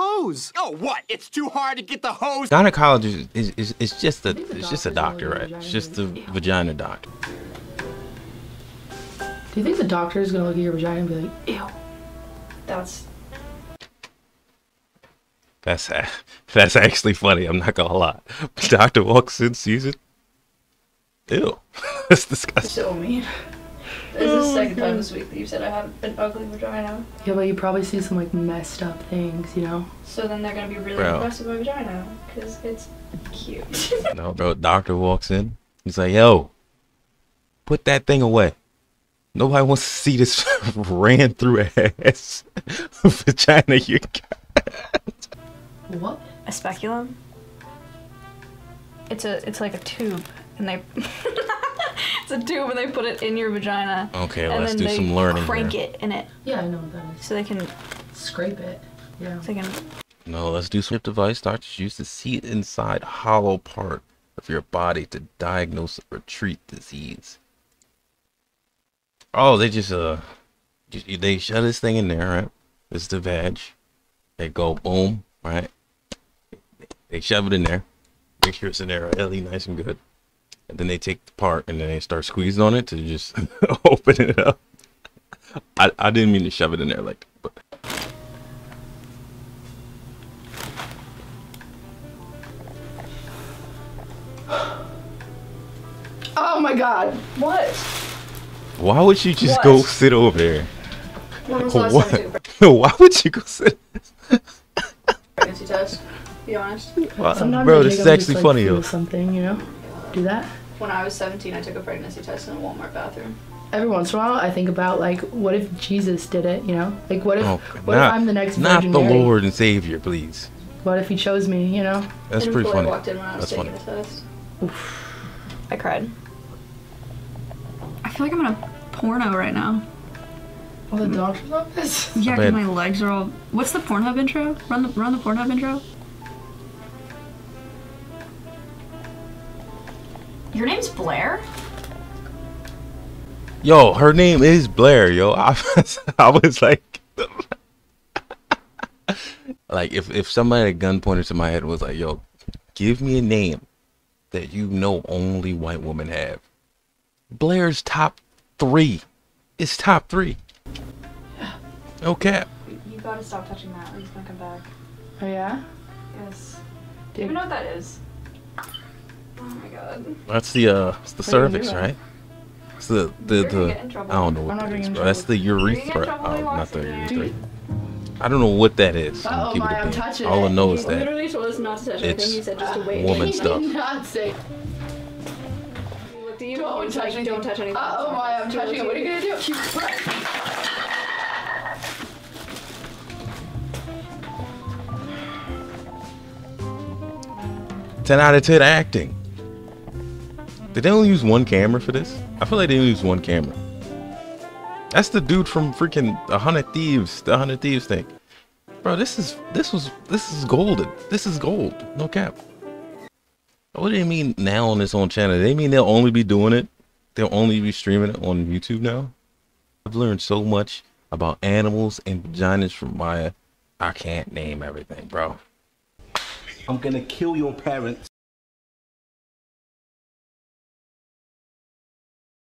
hose. Oh, what? It's too hard to get the hose. Gynecologist is, is, is just a think it's just a doctor, right? It's just the vagina. vagina doctor. Do you think the doctor is gonna look at your vagina and be like, ew? That's That's that's actually funny. I'm not gonna lie. Doctor walks in, sees it. Ew, that's disgusting. so mean. This is the oh second time this week that you said I have an ugly vagina. Yeah, but you probably see some like messed up things, you know? So then they're gonna be really Bro. impressed with my vagina because it's cute. No, bro. Doctor walks in. He's like, "Yo, put that thing away. Nobody wants to see this ran through ass vagina you got." What? a speculum. It's a it's like a tube, and they it's a tube, and they put it in your vagina. Okay, and let's then do they some learning Crank here. it in it, Yeah, I know what that is. so they can Scrape it. Yeah. So they can No, let's do some device doctors use to see inside hollow part of your body to diagnose or treat disease. Oh, they just uh, ju- they shove this thing in there, right? This is the vag. They go boom, right? They shove it in there, make sure it's in there really nice and good, and then they take the part and then they start squeezing on it to just open it up. I I didn't mean to shove it in there like, but Oh my god. What? why would you just go sit over there? When was the last time you took What? Why would you go sit? a pregnancy test? Be honest. Wow, Sometimes bro, I this is actually just, like, funny, feel yo. something, you know? Do that. When I was 17, I took a pregnancy test in a Walmart bathroom. Every once in a while, I think about like, what if Jesus did it? You know, like what if, Oh, what not, if I'm the next not Virgin the Mary? Lord and Savior, please. What if He chose me? You know? That's and pretty Floyd funny. walked in when I was That's taking funny. the test. I cried. I feel like I'm in a porno right now. Oh, the doctor's office. Yeah, because my legs are all. What's the Pornhub intro? Run the run the Pornhub intro. Your name's Blair. Yo, her name is Blair, yo. I was, I was like, like if if somebody had a gun pointed to my head and was like, yo, give me a name that you know only white women have. Blair's top three. It's top three. No cap. You gotta stop touching that. He's gonna come back. Oh yeah. Yes. Do you even know what that is? Oh my god. That's the uh, it's the What do cervix, right? It's the the You're gonna the. get in. I don't know what not that getting is, in bro. That's the You're gonna get in urethra. trouble Oh, not the in urethra. Dude. I don't know what that is. Uh-oh, gonna keep it Maya, a I'm touching All I know is that literally told us not to touch it's anything. He said just to wait. woman stuff. did not say. He looked at you. Don't Don't touch touch. anything. Don't touch anything. Uh oh, Maya, I'm touching it. What are you gonna do? ten out of ten acting. Did they only use one camera for this? I feel like they only used one camera. That's the dude from freaking the Hundred Thieves, the Hundred Thieves thing. Bro, this is this was this is golden. This is gold. No cap. What do they mean now on this own channel? They mean they'll only be doing it. They'll only be streaming it on YouTube now. I've learned so much about animals and vaginas from Maya. I can't name everything, bro. I'm gonna kill your parents.